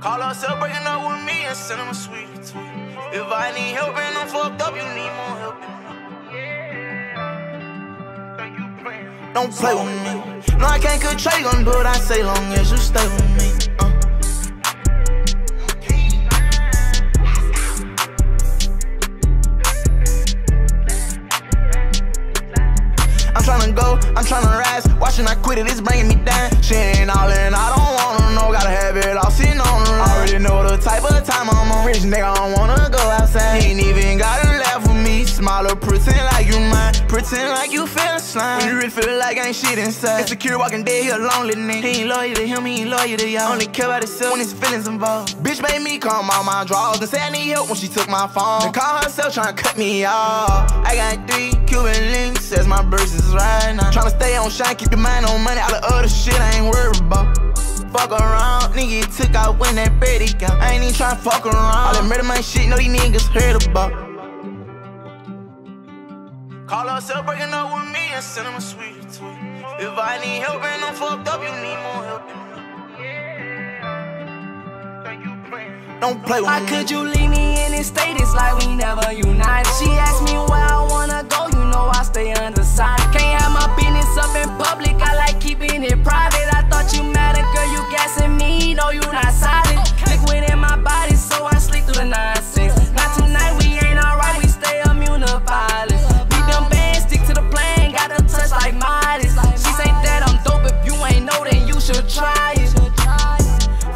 Call herself breaking up with me and send him a sweet tweet. If I need help and I'm fucked up, you need more help. Don't play with me. No, I can't control you, gon' do what I say long as you stay with me. Uh. I'm tryna go, I'm tryna rise. Watching I quit it, it's bringing me down. She ain't all in, I don't type of time I'm on. Rich nigga, I don't wanna go outside. Ain't even gotta laugh with me. Smile or pretend like you mine. Pretend like you feel slime. When you really feel like I ain't shit inside. Insecure walking dead, he a lonely nigga. He ain't loyal to him, he ain't loyal to y'all. Only care about himself when his feelings involved. Bitch made me calm all my draws. And say I need help when she took my phone. Then call herself tryna cut me off. I got three Cuban links as my verses right now. Tryna stay on shine, keep your mind on money. All the other shit I ain't worried about. Fuck around, nigga it took out when that Betty got. I ain't even tryna fuck around. All that murder man shit, know these niggas heard about. Call herself breaking up with me and send him a sweet tweet. If I need help and I'm fucked up, you need more help. Don't play with How me. could you leave me in this state? It's like we never united. She asked me where I wanna go, you know I stay undecided. You not solid. Liquid in my body, so I sleep through the nonsense. Not tonight, we ain't alright, we stay immune to violence. Beat them bands, stick to the plan, got a touch like Midas. She say that I'm dope, if you ain't know, then you should try it.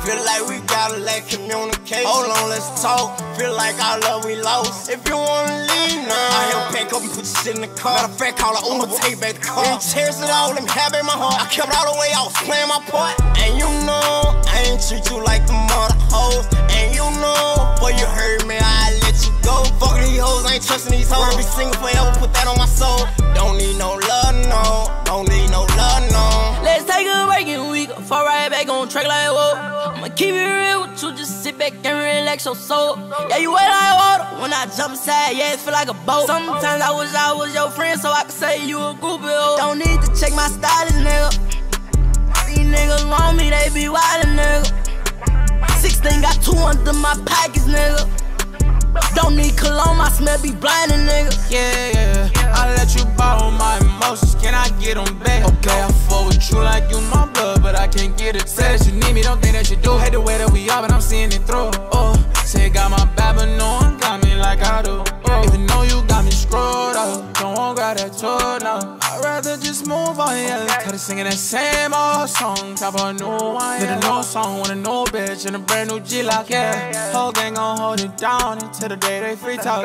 Feel like we gotta let communicate. Hold on, let's talk. Feel like our love we lost. If you wanna leave now, I help pack up and put your shit in the car. Matter of fact, call a Uber, take back the car. And tears it all, them have in my heart. I kept it all the way, I was playing my part. And you know, ain't treat you like the mother hoes. And you know, before you hurt me, I let you go. Fuck these hoes, I ain't trusting these hoes. Be single forever, put that on my soul. Don't need no love, no. Don't need no love, no. Let's take a break and we go fall right back on track like whoa. I'ma keep it real with you, just sit back and relax your soul. Yeah, you wet like water when I jump inside, yeah, it feel like a boat. Sometimes I wish I was your friend so I could say you a groupie. Oh. Don't need to check my stylist, nigga. Under my pockets, nigga. Don't need cologne, my smell be blinding, nigga. Yeah, yeah. I let you borrow my emotions, can I get them back? Okay, I fuck with you like you my blood, but I can't get it. Say that you need me, don't think that you do. Hate the way that we are, but I'm seeing it through. Oh, say got my back, but no one got me like I do. Oh, even though you got me screwed up, don't want grab that tour Tired singing that same old song, top of a new one. Did a new song with a new bitch and a brand new G-Lock, yeah. Whole gang gon' hold it down until the day they free Top.